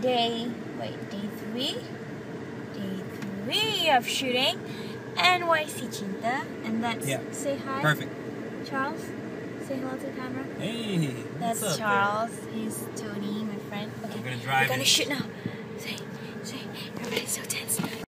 day wait day three, day three of shooting NYC Cinta and that's Yeah. say hi. Perfect. Charles, say hello to the camera. Hey, That's what's up, Charles. He's Tony, my friend. Okay, I'm gonna drive we're gonna shoot now.